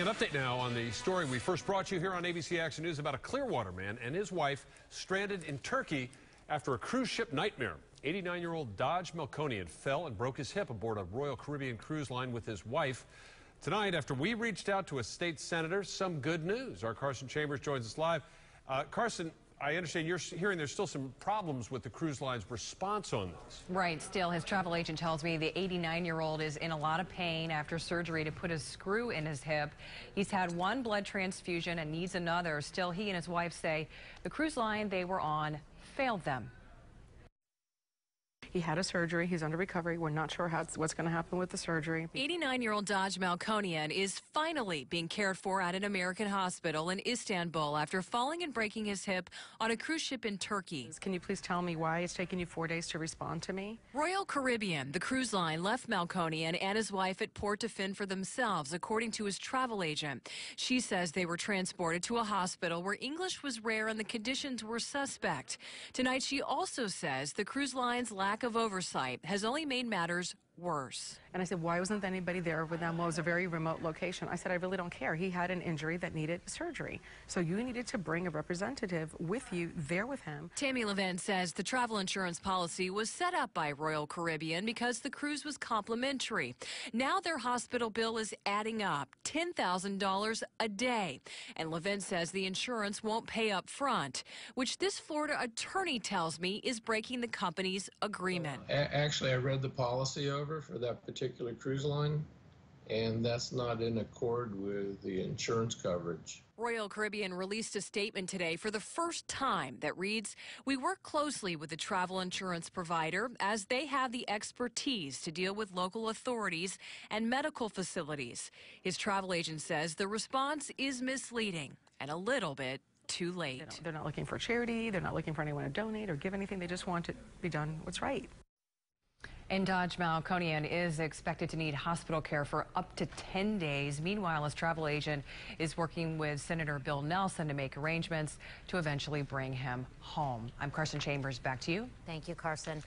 An update now on the story we first brought you here on ABC Action News about a Clearwater man and his wife stranded in Turkey after a cruise ship nightmare. 89-year-old Dodge Melkonian fell and broke his hip aboard a Royal Caribbean cruise line with his wife. Tonight, after we reached out to a state senator, some good news. Our Carson Chambers joins us live. Uh, Carson, I understand you're hearing there's still some problems with the cruise line's response on this. Right. Still, his travel agent tells me the 89-year-old is in a lot of pain after surgery to put a screw in his hip. He's had one blood transfusion and needs another. Still, he and his wife say the cruise line they were on failed them. He had a surgery. He's under recovery. We're not sure how, what's going to happen with the surgery. 89 year old Dodge Melkonian is finally being cared for at an American hospital in Istanbul after falling and breaking his hip on a cruise ship in Turkey. Can you please tell me why it's taken you four days to respond to me? Royal Caribbean, the cruise line, left Melkonian and his wife at port to fend for themselves, according to his travel agent. She says they were transported to a hospital where English was rare and the conditions were suspect. Tonight, she also says the cruise line's lack lack of oversight has only made matters worse. And I said, why wasn't anybody there with them? Well, it was a very remote location. I said, I really don't care. He had an injury that needed surgery. So you needed to bring a representative with you there with him. Tammy Levin says the travel insurance policy was set up by Royal Caribbean because the cruise was complimentary. Now their hospital bill is adding up $10,000 a day. And Levin says the insurance won't pay up front, which this Florida attorney tells me is breaking the company's agreement. Actually, I read the policy over for that particular cruise line, and that's not in accord with the insurance coverage. Royal Caribbean released a statement today for the first time that reads, We work closely with the travel insurance provider as they have the expertise to deal with local authorities and medical facilities. His travel agent says the response is misleading and a little bit too late. They're not looking for charity. They're not looking for anyone to donate or give anything. They just want it to be done what's right. And Dodge Melkonian is expected to need hospital care for up to 10 days. Meanwhile, his travel agent is working with Senator Bill Nelson to make arrangements to eventually bring him home. I'm Carson Chambers. Back to you. Thank you, Carson.